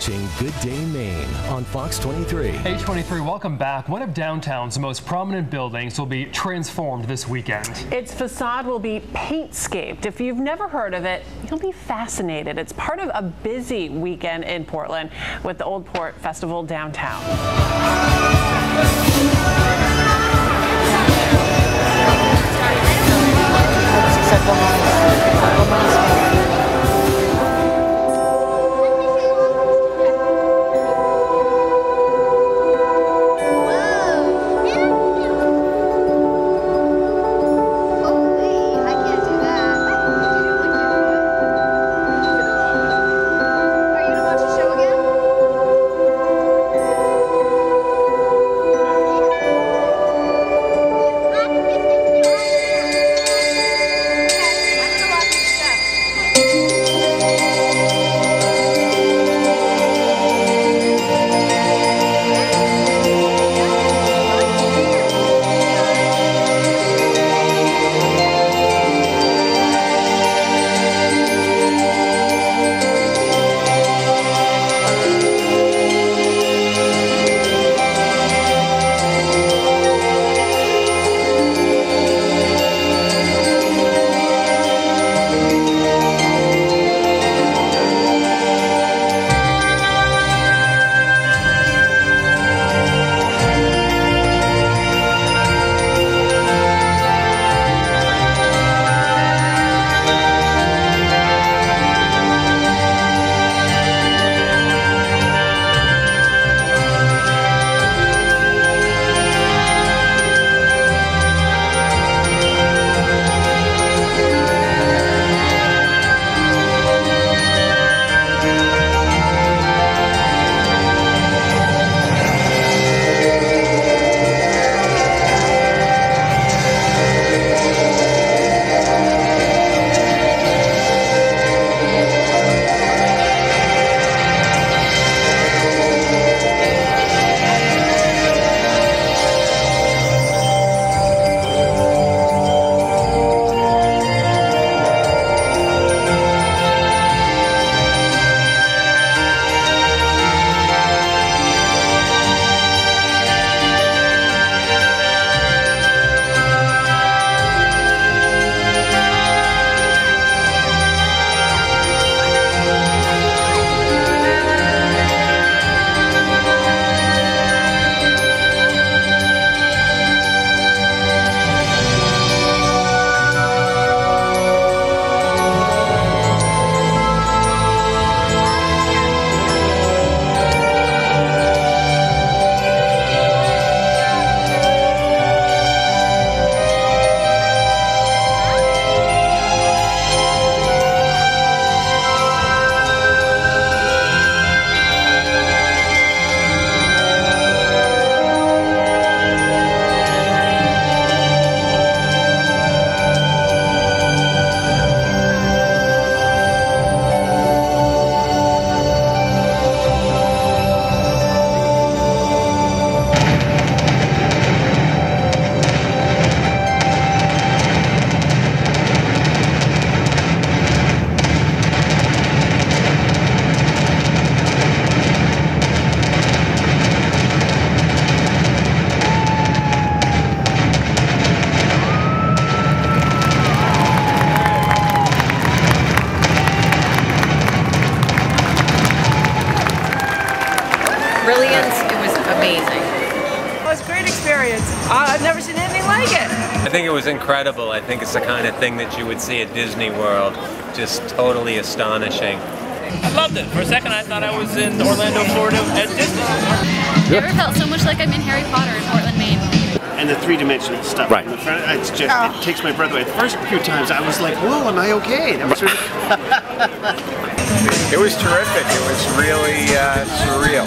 watching Good Day Maine on Fox 23. H23, welcome back. One of downtown's most prominent buildings will be transformed this weekend. Its facade will be paintscaped. If you've never heard of it, you'll be fascinated. It's part of a busy weekend in Portland with the Old Port Festival downtown. Brilliant. Was a great experience. Uh, I've never seen anything like it. I think it was incredible. I think it's the kind of thing that you would see at Disney World. Just totally astonishing. I loved it. For a second, I thought I was in Orlando, Florida at Disney. Never felt so much like I'm in Harry Potter in Portland, Maine. and the three-dimensional stuff. Right. in the front, It's just it takes my breath away. The first few times I was like, "Whoa, am I okay?" That was really. It was terrific. It was really uh, surreal.